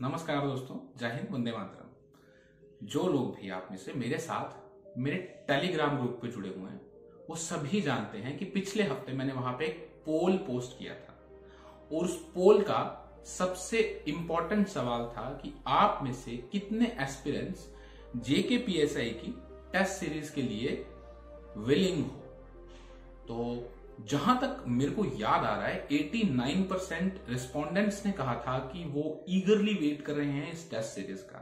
नमस्कार दोस्तों, जय हिंद, वंदे मातरम। जो लोग भी आप में से मेरे साथ मेरे टेलीग्राम ग्रुप पे जुड़े हुए हैं, वो सभी जानते हैं कि पिछले हफ़्ते मैंने वहाँ पे एक पोल पोस्ट किया था। और उस पोल का सबसे इंपॉर्टेंट सवाल था कि आप में से कितने एस्पिरेंट्स जेके पीएसआई की टेस्ट सीरीज़ के लिए विलिंग हो। तो जहाँ तक मेरे को याद आ रहा है 89 परसेंट रिस्पॉन्डेंट्स ने कहा था कि वो ईगरली वेट कर रहे हैं इस टेस्ट सीरीज़ का।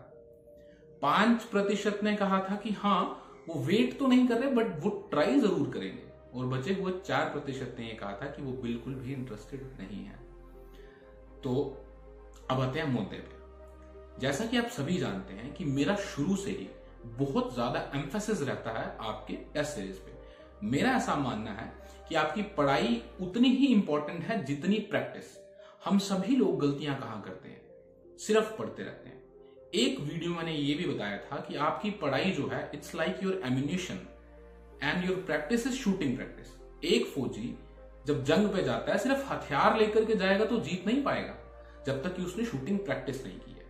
पाँच प्रतिशत ने कहा था कि हाँ वो वेट तो नहीं कर रहे बट वो ट्राई ज़रूर करेंगे। और बचे हुए चार प्रतिशत ने यह कहा था कि वो बिल्कुल भी इंटरेस्टेड नहीं है। तो अब आते हैं मुद्दे पे। जैसा कि आप सभी जानते हैं कि मेरा शुरू से ही बहुत ज़्यादा एम्फेसिस रहता है आपके टेस्ट सीरीज़ पे। मेरा ऐसा मानना है कि आपकी पढ़ाई उतनी ही इंपॉर्टेंट है जितनी प्रैक्टिस हम सभी लोग गलतियाँ कहाँ करते हैं? सिर्फ़ पढ़ते रहते हैं। एक वीडियो मैंने ये भी बताया था कि आपकी पढ़ाई जो है it's like your ammunition and your practice is shooting practice एक फौजी जब जंग पे जाता है, सिर्फ़ हथियार लेकर के जाएगा तो जीत नहीं पाएगा, जब तक कि उसने शूटिंग प्रैक्टिस नहीं की है।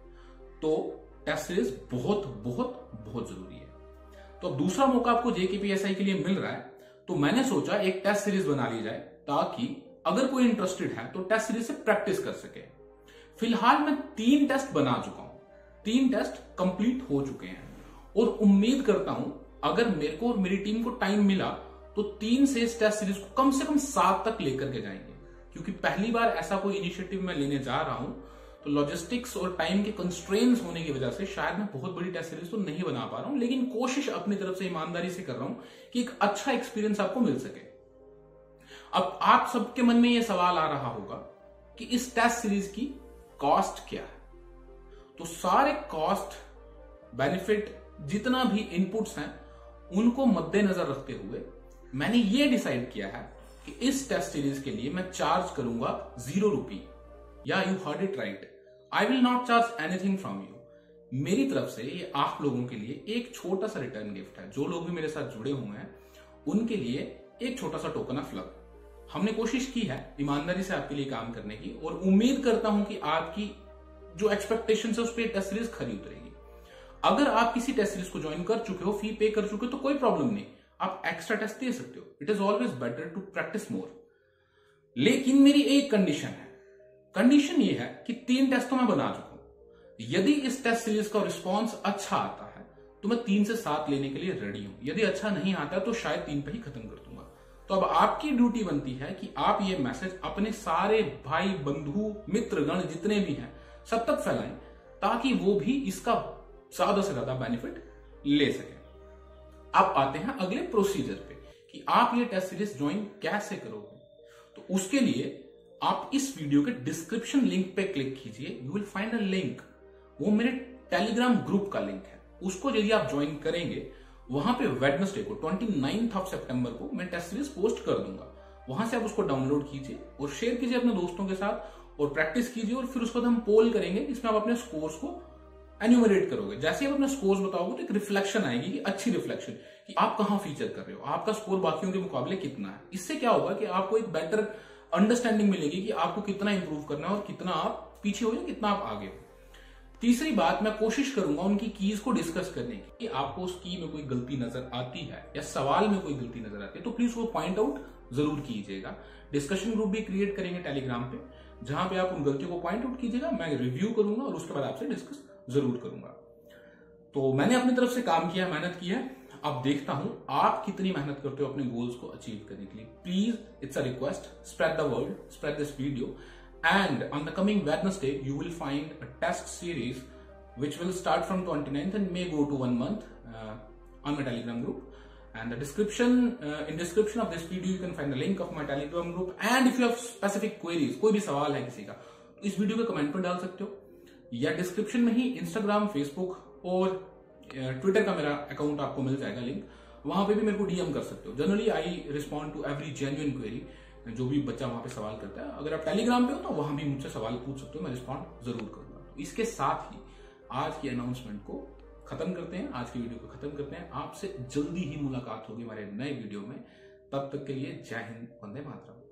तो टेस्ट सीरीज़ बहुत बहुत बहुत ज़रूरी है। तो अब दूसरा मौका आपको जेकेपीएसआई के लिए मिल रहा है। तो मैंने सोचा एक टेस्ट सीरीज़ बना ली जाए ताकि अगर कोई इंटरेस्टेड है तो टेस्ट सीरीज़ से प्रैक्टिस कर सके। फ़िलहाल मैं तीन टेस्ट बना चुका हूँ। तीन टेस्ट कंप्लीट हो चुके हैं। और उम्मीद करता हूँ, अगर मेरे को और मेरी टीम को टाइम मिला तो तीन से इस टेस्ट सीरीज़ को कम से कम सात तक लेकर के जाएँगे। क्योंकि पहली बार ऐसा कोई इनिशिएटिव मैं लेने जा रहा हूँ तो लॉजिस्टिक्स और टाइम के कंस्ट्रेंट्स होने की वजह से शायद मैं बहुत बड़ी टेस्ट सीरीज़ तो नहीं बना पा रहा हूँ, लेकिन कोशिश अपनी तरफ़ से ईमानदारी से कर रहा हूँ कि एक अच्छा एक्सपीरियंस आपको मिल सके। अब आप सबके मन में यह सवाल आ रहा होगा कि इस टेस्ट सीरीज़ की कॉस्ट क्या है? तो सारे कॉस्ट बेनिफिट जितना भी इनपुट्स हैं, उनको मद्देनजर रखते हुए मैंने ये डिसाइड किया है कि इस टेस्ट सीरीज़ के लिए मैं चार्ज करूँगा ज़ीरो रुपी या you heard it right I will not charge anything from you मेरी तरफ़ से ये आप लोगों के लिए एक छोटा सा रिटर्न गिफ्ट है। जो लोग भी मेरे साथ जुड़े हुए हैं, उनके लिए एक छोटा सा टोकन ऑफ़ लव हमने कोशिश की है ईमानदारी से आपके लिए काम करने की और उम्मीद करता हूँ कि आपकी जो एक्सपेक्टेशन है उस पर टेस्ट सीरीज़ खरी उतरेगी। अगर आप किसी टेस्ट सीरीज़ को ज्वाइन कर चुके हो फ़ी पे कर चुके हो तो कोई प्रॉब्लम नहीं। आप एक्स्ट्रा टेस्ट दे सकते हो। It is always better to practice more लेकिन मेरी एक कंडीशन है। कंडीशन ये है कि तीन टेस्ट तो मैं बना चुका हूँ। यदि इस टेस्ट सीरीज़ का रिस्पॉन्स अच्छा आता है तो मैं तीन से सात लेने के लिए रेडी हूँ। यदि अच्छा नहीं आता तो शायद तीन पे ही खत्म कर दूँगा। तो अब आपकी ड्यूटी बनती है कि आप ये मैसेज अपने सारे भाई, बंधु, मित्रगण जितने भी हैं, सब तक फैलाएँ, ताकि वो भी इसका ज़्यादा से ज़्यादा बेनिफिट ले सके। अब आते हैं अगले प्रोसीजर पे कि आप ये टेस्ट सीरीज़ ज्वाइन कैसे करोगे? तो उसके लिए आप इस वीडियो के डिस्क्रिप्शन लिंक पे क्लिक कीजिए you will find a link वो मेरे टेलीग्राम ग्रुप का लिंक है। उसको यदि आप ज्वाइन करेंगे, वहाँ पे वेडनेसडे को ट्वेंटी नाइन्थ ऑफ़ सितंबर को मैं टेस्ट सीरीज़ पोस्ट कर दूँगा। वहाँ से आप उसको डाउनलोड कीजिए और शेयर कीजिए अपने दोस्तों के साथ और प्रैक्टिस कीजिए और फिर उसके बाद हम पोल करेंगे इसमें आप अपने स्कोर्स को एन्यूमरेट करोगे। जैसे आप अपने स्कोर्स बताओगे तो एक रिफ्लेक्शन आएगी कि अच्छी रिफ्लेक्शन कि आप कहाँ फीचर कर रहे हो? आपका स्कोर बाकियों के मुकाबले कितना है? इससे क्या होगा कि आपको एक बेटर अंडरस्टैंडिंग मिलेगी कि आपको कितना इंप्रूव करना है और कितना आप पीछे हो या कितना आप आगे हो। तीसरी बात मैं कोशिश करूँगा उनकी कीज को डिस्कस करने की, कि आपको उस की में कोई गलती नज़र आती है या सवाल में कोई गलती नज़र आती है तो प्लीज़ वो पॉइंट आउट ज़रूर कीजिएगा। डिस्कशन ग्रुप भी क्रिएट करेंगे टेलीग्राम पे, जहाँ पे आप उन गलतियों को पॉइंट आउट कीजिएगा, मैं रिव्यू करूँगा और उसके बाद आपसे डिस्कस ज़रूर करूँगा। तो मैंने अपनी तरफ़ से काम किया, मेहनत की है अब देखता हूँ आप कितनी मेहनत करते हो अपने गोल्स को अचीव करने के लिए please it's a request spread the world spread this video and on the coming Wednesday you will find a test series which will start from 29th and may go to one month uh, on my telegram group and the description uh, in description of this video you can find the link of my telegram group and if you have specific queries कोई भी सवाल है किसी का तो इस video के comment पर डाल सकते हो या डिस्क्रिप्शन में ही इंस्टाग्राम फेसबुक और ट्विटर का मेरा अकाउंट आपको मिल जाएगा लिंक वहाँ पे भी मेरे को डीएम कर सकते हो। Generally I respond to every genuine query जो भी बच्चा वहाँ पे सवाल करता है। अगर आप टेलीग्राम पे हो तो वहाँ भी मुझसे सवाल पूछ सकते हो, मैं रिस्पॉन्ड ज़रूर करूँगा। तो इसके साथ ही आज की अनाउंसमेंट को खत्म करते हैं। आज की वीडियो को खत्म करते हैं। आपसे जल्दी ही मुलाकात होगी हमारे नए वीडियो में। तब तक के लिए जय हिंद, वंदे मातरम।